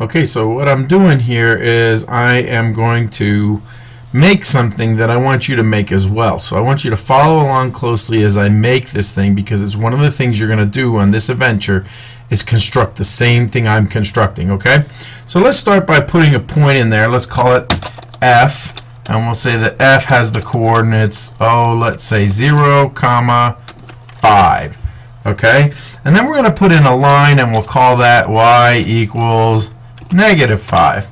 Okay, so what I'm doing here is I am going to make something that I want you to make as well. So I want you to follow along closely as I make this thing because it's one of the things you're going to do on this adventure is construct the same thing I'm constructing, okay? So let's start by putting a point in there. Let's call it F, and we'll say that F has the coordinates, oh, let's say 0, comma, 5, okay? And then we're going to put in a line, and we'll call that y equals negative 5.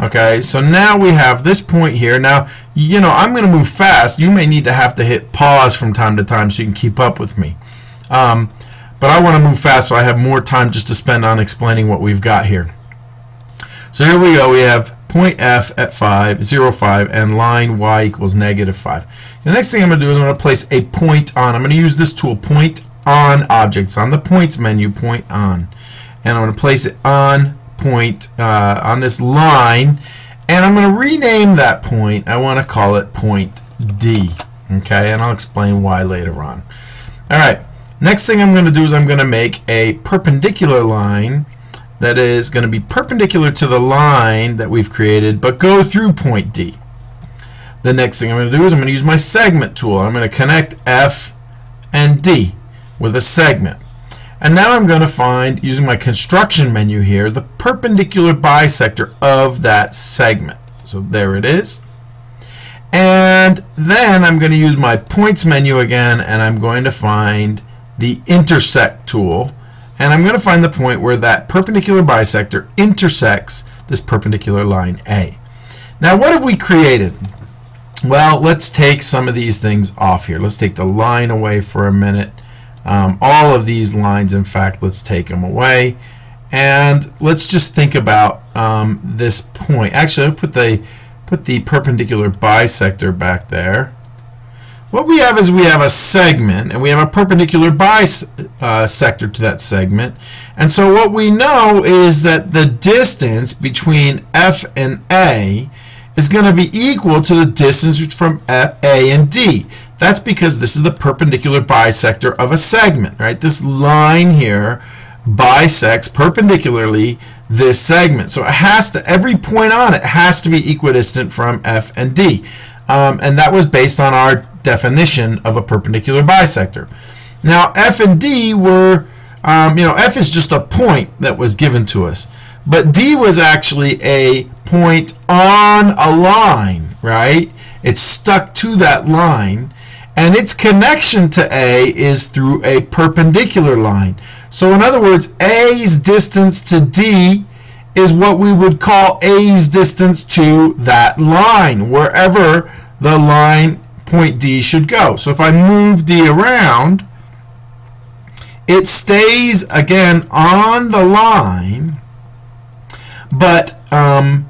Okay, so now we have this point here. Now, you know, I'm going to move fast. You may need to have to hit pause from time to time so you can keep up with me. Um, but I want to move fast so I have more time just to spend on explaining what we've got here. So here we go. We have point F at 5, 0, 5, and line Y equals negative 5. The next thing I'm going to do is I'm going to place a point on. I'm going to use this tool, point on objects. On the points menu, point on. And I'm going to place it on point uh, on this line and I'm going to rename that point. I want to call it point D. Okay, and I'll explain why later on. Alright, next thing I'm going to do is I'm going to make a perpendicular line that is going to be perpendicular to the line that we've created but go through point D. The next thing I'm going to do is I'm going to use my segment tool. I'm going to connect F and D with a segment. And now I'm going to find, using my construction menu here, the perpendicular bisector of that segment. So there it is. And then I'm going to use my points menu again, and I'm going to find the intersect tool. And I'm going to find the point where that perpendicular bisector intersects this perpendicular line A. Now what have we created? Well, let's take some of these things off here. Let's take the line away for a minute. Um, all of these lines, in fact, let's take them away. And let's just think about um, this point. Actually, I'll put the, put the perpendicular bisector back there. What we have is we have a segment, and we have a perpendicular bisector uh, to that segment. And so what we know is that the distance between F and A is going to be equal to the distance from F, A and D. That's because this is the perpendicular bisector of a segment, right? This line here bisects perpendicularly this segment. So it has to, every point on it has to be equidistant from F and D. Um, and that was based on our definition of a perpendicular bisector. Now F and D were, um, you know, F is just a point that was given to us. But D was actually a point on a line, right? It's stuck to that line and its connection to A is through a perpendicular line. So in other words, A's distance to D is what we would call A's distance to that line, wherever the line point D should go. So if I move D around, it stays again on the line, but um,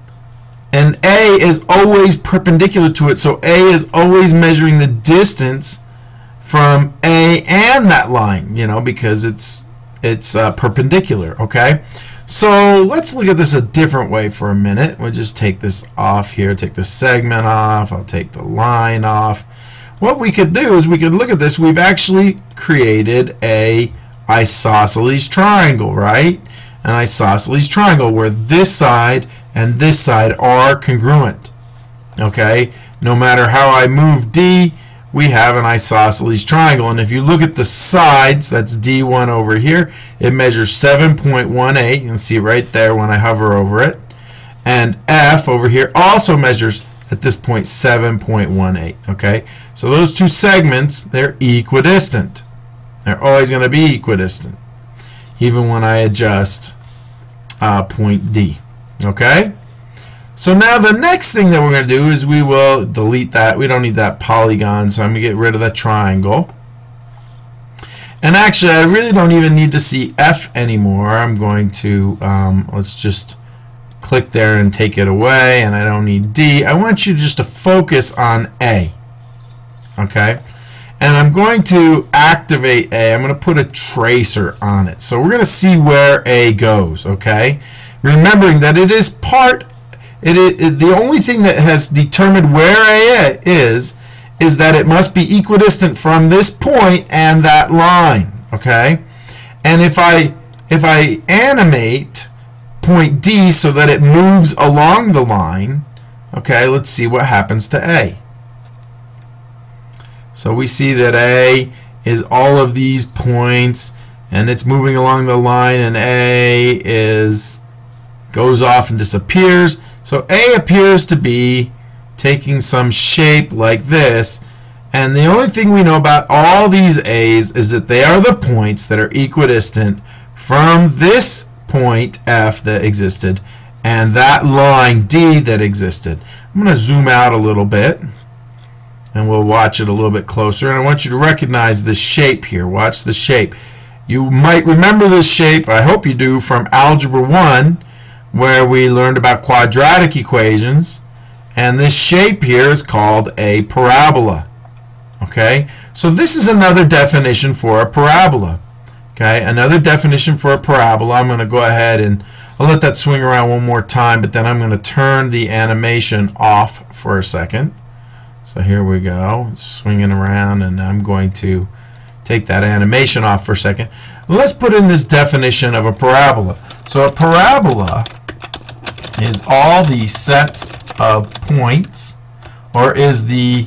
and A is always perpendicular to it so A is always measuring the distance from A and that line you know because it's it's uh, perpendicular okay? So let's look at this a different way for a minute. We'll just take this off here take the segment off I'll take the line off. What we could do is we could look at this. We've actually created a isosceles triangle right? An isosceles triangle where this side and this side are congruent. Okay, no matter how I move D, we have an isosceles triangle. And if you look at the sides, that's D1 over here, it measures 7.18. You can see right there when I hover over it. And F over here also measures at this point 7.18. Okay, so those two segments, they're equidistant. They're always going to be equidistant, even when I adjust uh, point D. Okay? So now the next thing that we're going to do is we will delete that. We don't need that polygon, so I'm going to get rid of that triangle. And actually, I really don't even need to see F anymore. I'm going to, um, let's just click there and take it away, and I don't need D. I want you just to focus on A. Okay? And I'm going to activate A. I'm going to put a tracer on it. So we're going to see where A goes, okay? Remembering that it is part it is the only thing that has determined where A is is that it must be equidistant from this point and that line okay and if I if I animate point D so that it moves along the line, okay, let's see what happens to A. So we see that A is all of these points and it's moving along the line and A is goes off and disappears. So A appears to be taking some shape like this and the only thing we know about all these A's is that they are the points that are equidistant from this point F that existed and that line D that existed. I'm going to zoom out a little bit and we'll watch it a little bit closer. And I want you to recognize the shape here. Watch the shape. You might remember this shape, I hope you do, from Algebra 1 where we learned about quadratic equations. And this shape here is called a parabola. Okay, so this is another definition for a parabola. Okay, another definition for a parabola. I'm going to go ahead and I'll let that swing around one more time, but then I'm going to turn the animation off for a second. So here we go, swinging around, and I'm going to take that animation off for a second. Let's put in this definition of a parabola. So a parabola is all the sets of points, or is the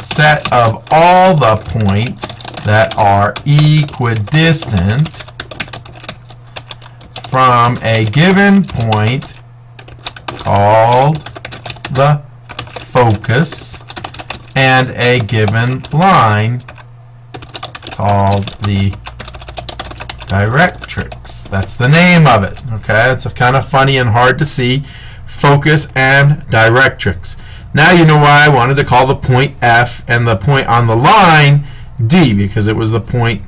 set of all the points that are equidistant from a given point called the focus and a given line called the directrix. That's the name of it. Okay, it's kind of funny and hard to see. Focus and directrix. Now you know why I wanted to call the point F and the point on the line D because it was the point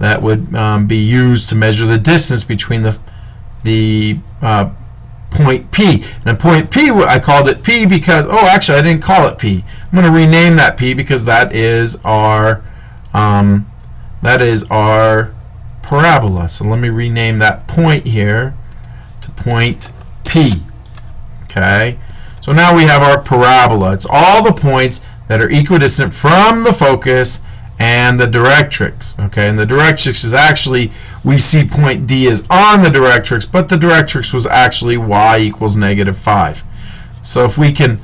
that would um, be used to measure the distance between the the uh, point P. And point P, I called it P because, oh, actually, I didn't call it P. I'm going to rename that P because that is our, um, that is our parabola. So let me rename that point here to point P. Okay. So now we have our parabola. It's all the points that are equidistant from the focus and the directrix. Okay, and the directrix is actually, we see point D is on the directrix, but the directrix was actually y equals negative 5. So if we can,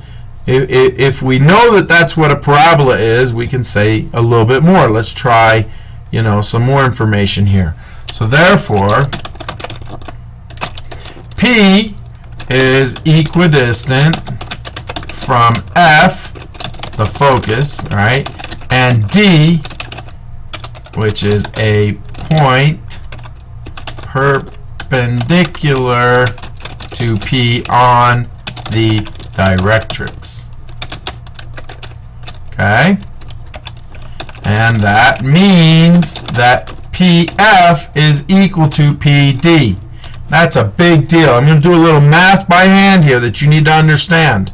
if, if we know that that's what a parabola is, we can say a little bit more. Let's try, you know, some more information here. So therefore, P is equidistant from F, the focus, right, and D, which is a point perpendicular to P on the directrix. Okay? And that means that PF is equal to PD. That's a big deal. I'm going to do a little math by hand here that you need to understand.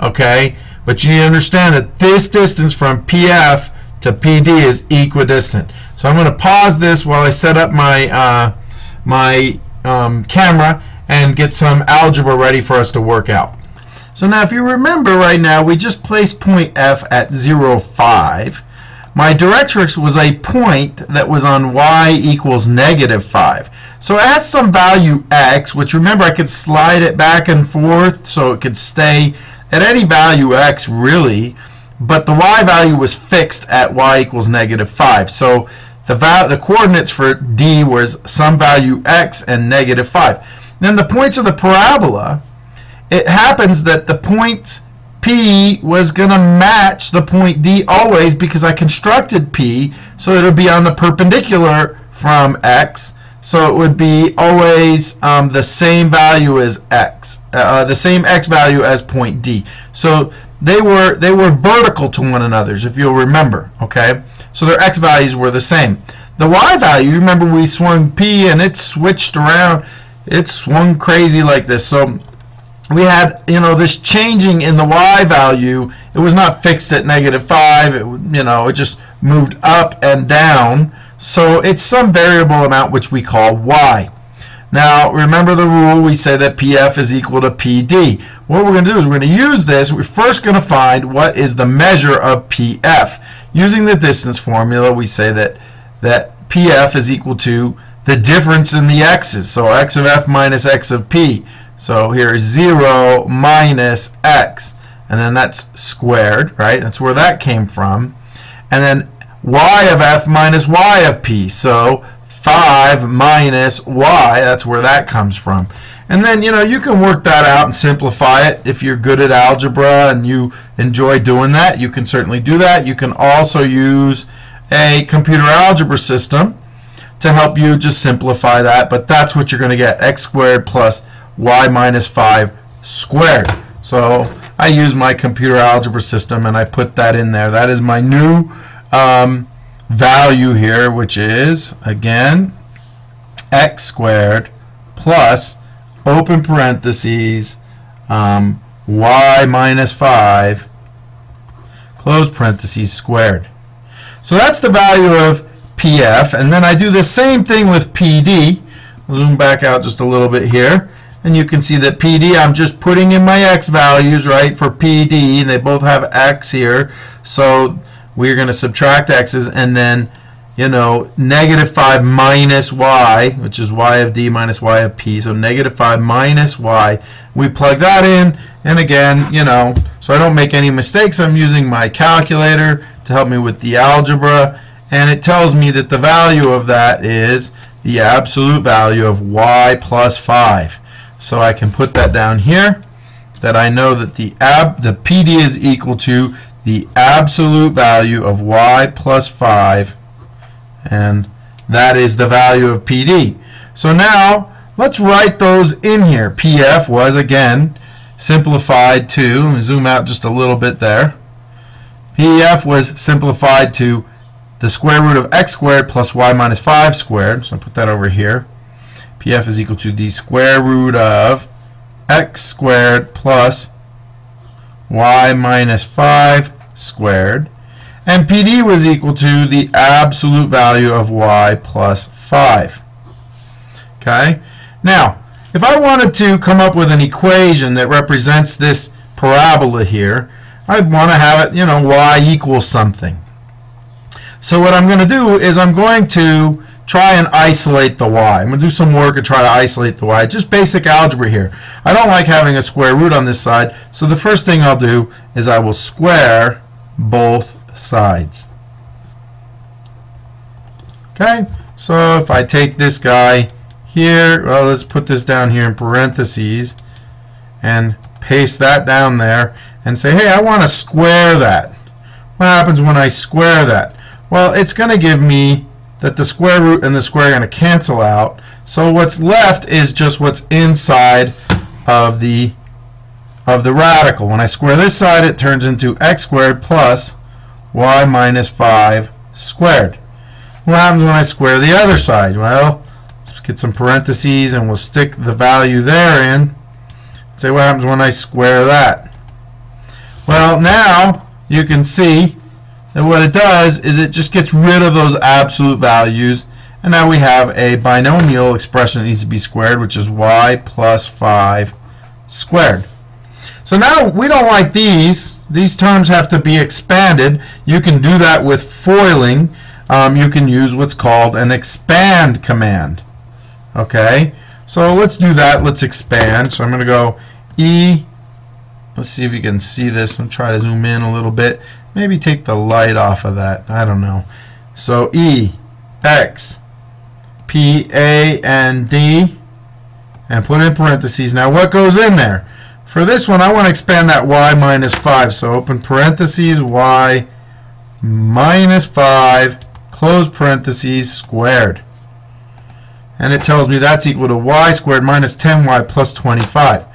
Okay? But you need to understand that this distance from PF to PD is equidistant. So I'm going to pause this while I set up my, uh, my um, camera and get some algebra ready for us to work out. So now if you remember right now, we just placed point F at 0, 5. My directrix was a point that was on y equals negative 5. So has some value x, which remember I could slide it back and forth so it could stay at any value x really, but the y value was fixed at y equals negative 5. So the, the coordinates for d was some value x and negative 5. Then the points of the parabola, it happens that the point P was going to match the point D always because I constructed P so it would be on the perpendicular from x so it would be always um, the same value as x, uh, the same x value as point D. So they were they were vertical to one another, if you'll remember. Okay, so their x values were the same. The y value, remember we swung P and it switched around. It swung crazy like this. So we had you know this changing in the y value. It was not fixed at negative five. It you know it just moved up and down. So it's some variable amount which we call y. Now remember the rule, we say that PF is equal to PD. What we're going to do is we're going to use this. We're first going to find what is the measure of PF. Using the distance formula, we say that, that PF is equal to the difference in the x's. So x of f minus x of p. So here is 0 minus x. And then that's squared, right? That's where that came from. And then y of f minus y of p. So 5 minus y, that's where that comes from. And then, you know, you can work that out and simplify it. If you're good at algebra and you enjoy doing that, you can certainly do that. You can also use a computer algebra system to help you just simplify that. But that's what you're going to get, x squared plus y minus 5 squared. So I use my computer algebra system and I put that in there. That is my new um, value here, which is, again, x squared plus open parentheses, um, y minus 5, close parentheses, squared. So that's the value of PF, and then I do the same thing with PD. Zoom back out just a little bit here, and you can see that PD, I'm just putting in my x values, right, for PD. And they both have x here, so we're going to subtract x's, and then you know, negative 5 minus y, which is y of d minus y of p. So negative 5 minus y. We plug that in, and again, you know, so I don't make any mistakes, I'm using my calculator to help me with the algebra, and it tells me that the value of that is the absolute value of y plus 5. So I can put that down here, that I know that the, ab the PD is equal to the absolute value of y plus 5 and that is the value of PD. So now let's write those in here. PF was again simplified to, zoom out just a little bit there. PF was simplified to the square root of x squared plus y minus 5 squared. So I put that over here. PF is equal to the square root of x squared plus y minus 5 squared and PD was equal to the absolute value of y plus 5. Okay? Now, if I wanted to come up with an equation that represents this parabola here, I'd want to have it, you know, y equals something. So what I'm going to do is I'm going to try and isolate the y. I'm going to do some work and try to isolate the y. Just basic algebra here. I don't like having a square root on this side, so the first thing I'll do is I will square both sides. Okay, so if I take this guy here, well, let's put this down here in parentheses and paste that down there and say, hey, I want to square that. What happens when I square that? Well, it's going to give me that the square root and the square are going to cancel out. So what's left is just what's inside of the of the radical. When I square this side, it turns into x squared plus y minus 5 squared. What happens when I square the other side? Well, let's get some parentheses and we'll stick the value there in. Say what happens when I square that. Well, now you can see that what it does is it just gets rid of those absolute values and now we have a binomial expression that needs to be squared which is y plus 5 squared. So now we don't like these. These terms have to be expanded. You can do that with FOILing. Um, you can use what's called an expand command. Okay, so let's do that. Let's expand. So I'm going to go E. Let's see if you can see this and try to zoom in a little bit. Maybe take the light off of that. I don't know. So E, X, P, A, and D, and put in parentheses. Now what goes in there? For this one, I want to expand that y minus 5. So open parentheses, y minus 5, close parentheses, squared. And it tells me that's equal to y squared minus 10y plus 25.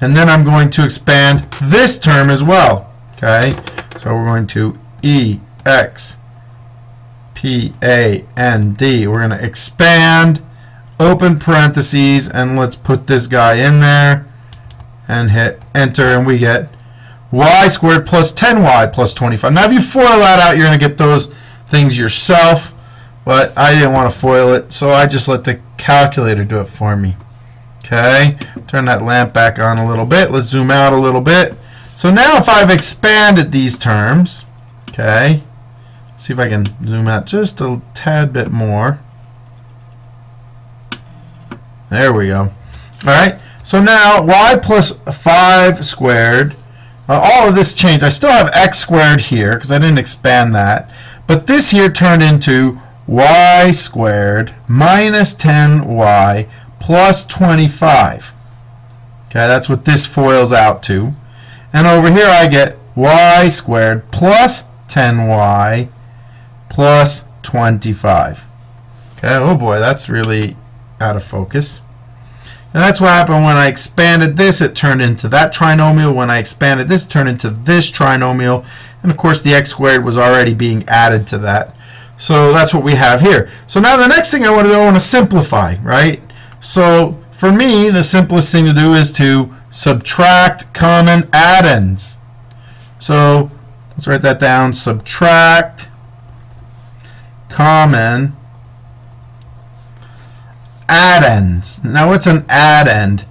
And then I'm going to expand this term as well. Okay, so we're going to e, x, p, a, n, d. We're going to expand, open parentheses, and let's put this guy in there and hit enter and we get y squared plus 10y plus 25. Now if you FOIL that out you're going to get those things yourself but I didn't want to FOIL it so I just let the calculator do it for me. Okay, turn that lamp back on a little bit. Let's zoom out a little bit. So now if I've expanded these terms, okay, see if I can zoom out just a tad bit more. There we go. All right. So now y plus 5 squared, uh, all of this changed. I still have x squared here because I didn't expand that. But this here turned into y squared minus 10y plus 25. Okay, that's what this FOILs out to. And over here I get y squared plus 10y plus 25. Okay, oh boy, that's really out of focus. And that's what happened when I expanded this, it turned into that trinomial. When I expanded this, turned into this trinomial. And of course, the x squared was already being added to that. So that's what we have here. So now the next thing I want to do, I want to simplify, right? So for me, the simplest thing to do is to subtract common addends. So let's write that down. Subtract common addends. Now what's an addend?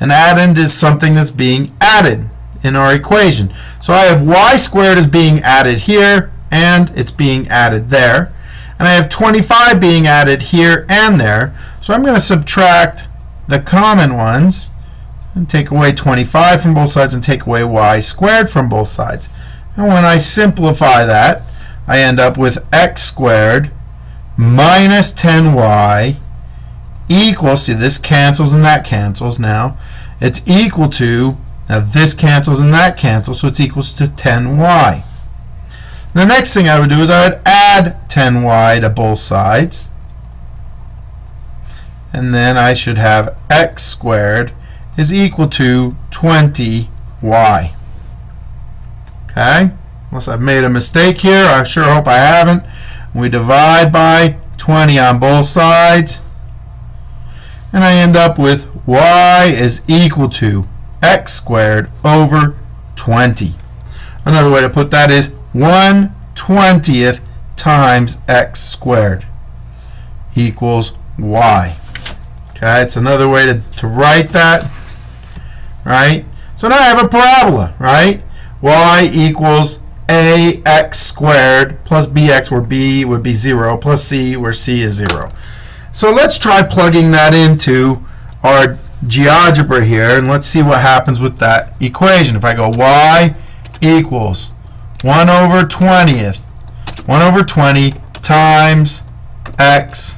An addend is something that's being added in our equation. So I have y squared is being added here and it's being added there. And I have 25 being added here and there. So I'm going to subtract the common ones and take away 25 from both sides and take away y squared from both sides. And when I simplify that, I end up with x squared minus 10y equals, see this cancels and that cancels now, it's equal to, now this cancels and that cancels, so it's equals to 10y. The next thing I would do is I would add 10y to both sides. And then I should have x squared is equal to 20y. Okay? Unless I've made a mistake here. I sure hope I haven't. We divide by 20 on both sides and I end up with y is equal to x squared over 20. Another way to put that is 1 20th times x squared equals y. Okay, it's another way to, to write that, right? So now I have a parabola, right? y equals ax squared plus bx, where b would be 0, plus c, where c is 0. So let's try plugging that into our GeoGebra here, and let's see what happens with that equation. If I go y equals 1 over 20th, 1 over 20 times x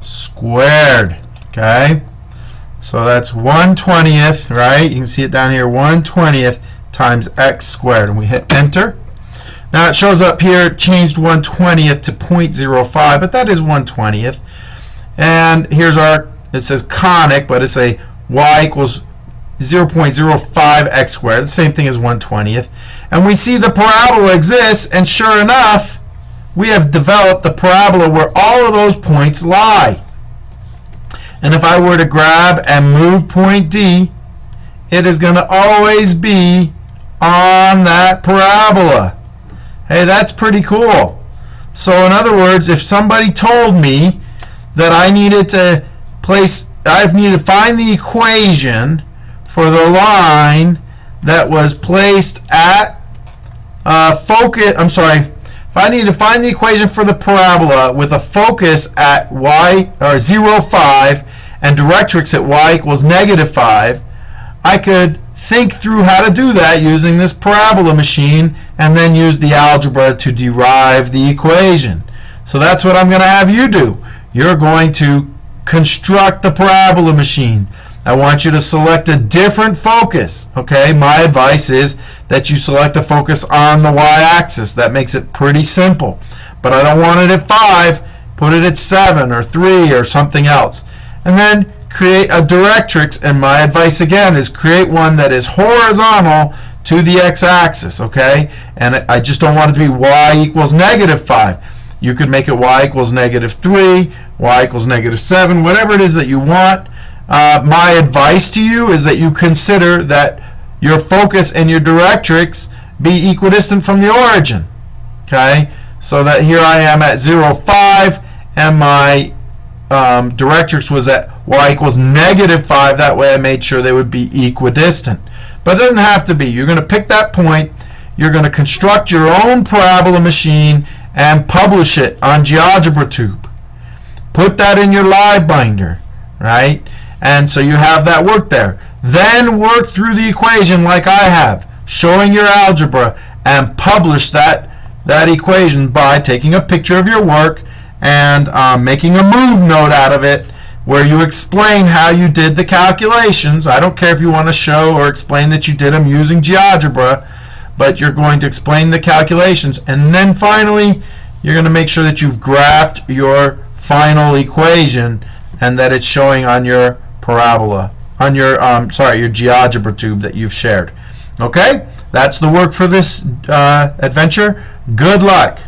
squared, okay? So that's 1 20th, right? You can see it down here, 1 20th times x squared, and we hit enter. Now it shows up here, changed 1 20th to 0.05, but that is 1 20th. And here's our, it says conic, but it's a y equals 0.05x squared, the same thing as 1 20th. And we see the parabola exists, and sure enough, we have developed the parabola where all of those points lie. And if I were to grab and move point D, it is going to always be on that parabola. Hey, that's pretty cool. So in other words, if somebody told me that I needed to place, I needed to find the equation for the line that was placed at uh, focus, I'm sorry, if I need to find the equation for the parabola with a focus at y, or 0, 5, and directrix at y equals negative 5, I could think through how to do that using this parabola machine and then use the algebra to derive the equation. So that's what I'm going to have you do. You're going to construct the parabola machine. I want you to select a different focus. Okay, my advice is that you select a focus on the y-axis. That makes it pretty simple. But I don't want it at 5. Put it at 7 or 3 or something else. And then create a directrix, and my advice again is create one that is horizontal to the x-axis, okay? And I just don't want it to be y equals negative 5. You could make it y equals negative 3, y equals negative 7, whatever it is that you want. Uh, my advice to you is that you consider that your focus and your directrix be equidistant from the origin, okay? So that here I am at 0, 5, and my um, directrix was at y equals negative 5. That way I made sure they would be equidistant. But it doesn't have to be. You're going to pick that point. You're going to construct your own parabola machine and publish it on GeoGebra Tube. Put that in your LiveBinder. right? And so you have that work there. Then work through the equation like I have, showing your algebra, and publish that, that equation by taking a picture of your work and um, making a MoveNote out of it where you explain how you did the calculations. I don't care if you want to show or explain that you did them using GeoGebra, but you're going to explain the calculations. And then finally, you're going to make sure that you've graphed your final equation and that it's showing on your parabola, on your, um, sorry, your GeoGebra tube that you've shared. Okay? That's the work for this uh, adventure. Good luck.